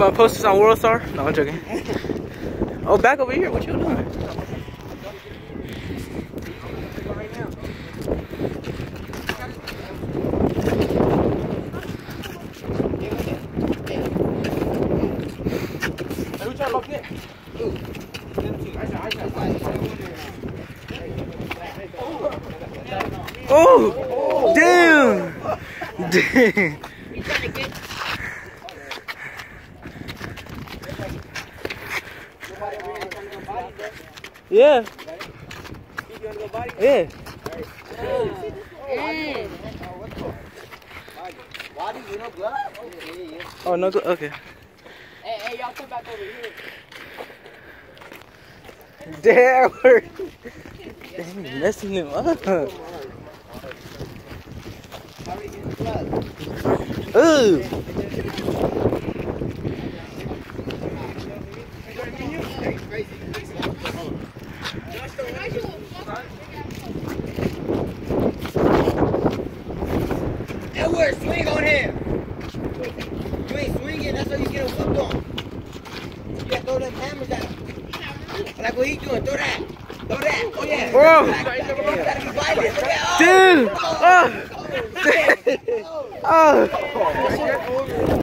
If I post this on World Star? No, I'm joking. Oh, back over here. What you doing? Oh, damn, damn. Yeah. Yeah. Oh no, okay. Hey, hey, y'all come back over here. Damn, we're Damn, messing him up. Ooh. Edward, swing on him. You ain't swinging, that's how you get whoop on. You gotta throw them hammers at him. Like what he doing, throw that. Throw that. Oh yeah. Whoa. You gotta be violent. Throw that. Oh, Dude. Oh. Oh. Oh.